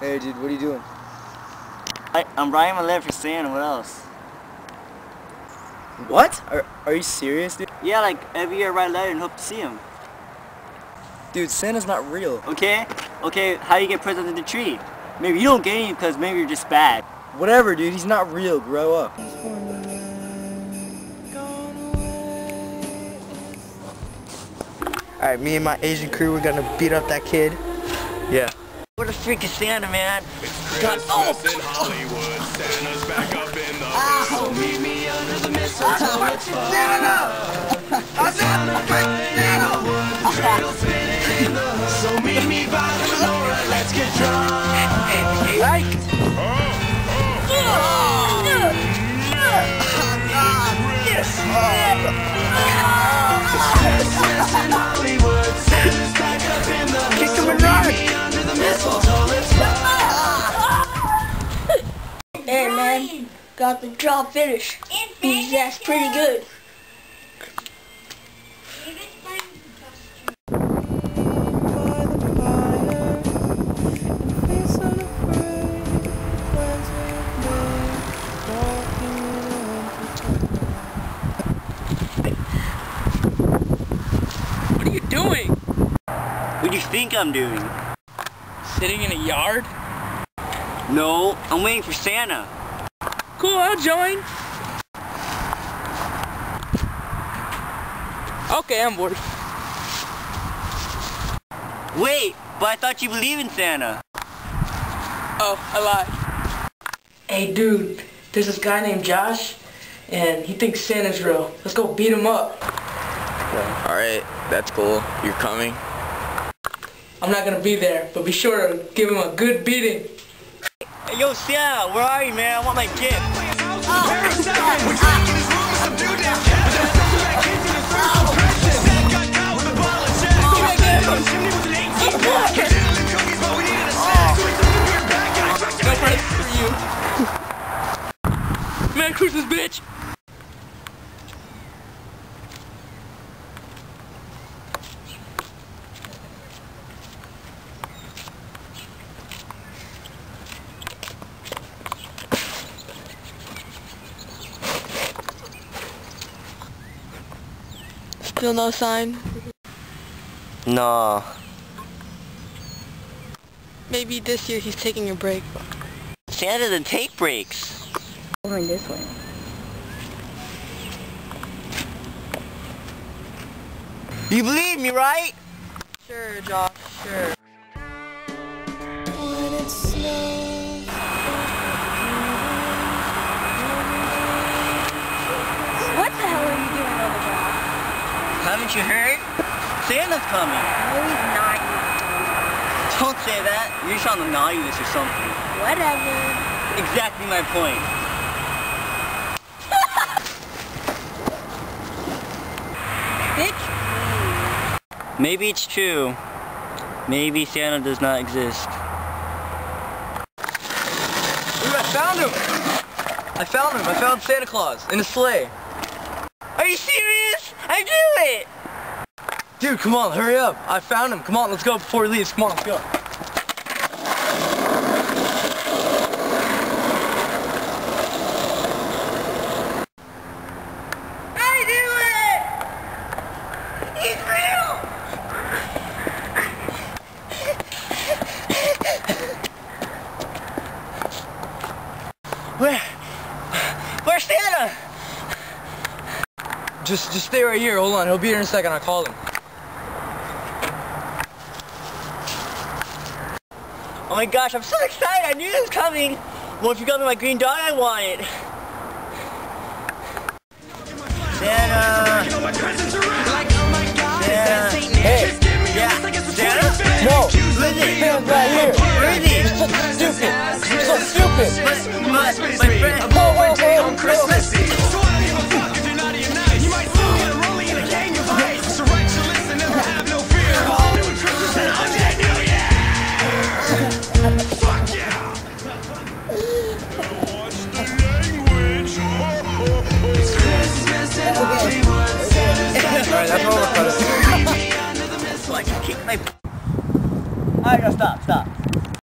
Hey dude, what are you doing? I, am writing my letter for Santa, what else? What? Are, are you serious dude? Yeah, like every year I write a letter and hope to see him. Dude, Santa's not real. Okay, okay, how you get presents in the tree? Maybe you don't get any because maybe you're just bad. Whatever dude, he's not real, grow up. Alright, me and my Asian crew, we're gonna beat up that kid. Yeah. What a freak is Santa, man. God, oh. in Hollywood. Santa's back up in the hood. So meet me under the mistletoe. It's fun. Santa Inglewood. Trail spinning in the hood. So meet me by the menorah. Let's get drunk. Like, Christmas in Hollywood. Santa's back up in the hood. Kick and run. meet me under the mistletoe. Hey man, got the job finished. Beat that's pretty good. Think I'm doing? Sitting in a yard? No, I'm waiting for Santa. Cool, I'll join. Okay, I'm bored. Wait, but I thought you believe in Santa. Oh, I lied. Hey dude, there's this guy named Josh, and he thinks Santa's real. Let's go beat him up. Alright, that's cool. You're coming? I'm not gonna be there, but be sure to give him a good beating. Hey, yo, Santa, where are you, man? I want my gift. No oh. Still no sign. No. Maybe this year he's taking a break. Santa doesn't take breaks. Going this way. You believe me, right? Sure, Josh, sure. Haven't you heard? Santa's coming. No, he's not. Don't say that. You're trying to naughty this or something. Whatever. Exactly my point. Bitch. Maybe it's true. Maybe Santa does not exist. Dude, I found him! I found him. I found Santa Claus in a sleigh. Are you serious? I do it! Dude, come on, hurry up. I found him. Come on, let's go before he leaves. Come on, let's go. I do it! He's real! Where? Where's Santa? Just, just stay right here. Hold on. He'll be here in a second. I called him. My gosh, I'm so excited. I knew this was coming. Well, if you got me my green dot, I want it. Santa. Uh, Santa. Hey, Yeah. Santa? no. Lizzie. Santa's right here. Lizzie. You're so stupid. You're so stupid. But, but, my friend. Kick my... Alright, stop, stop.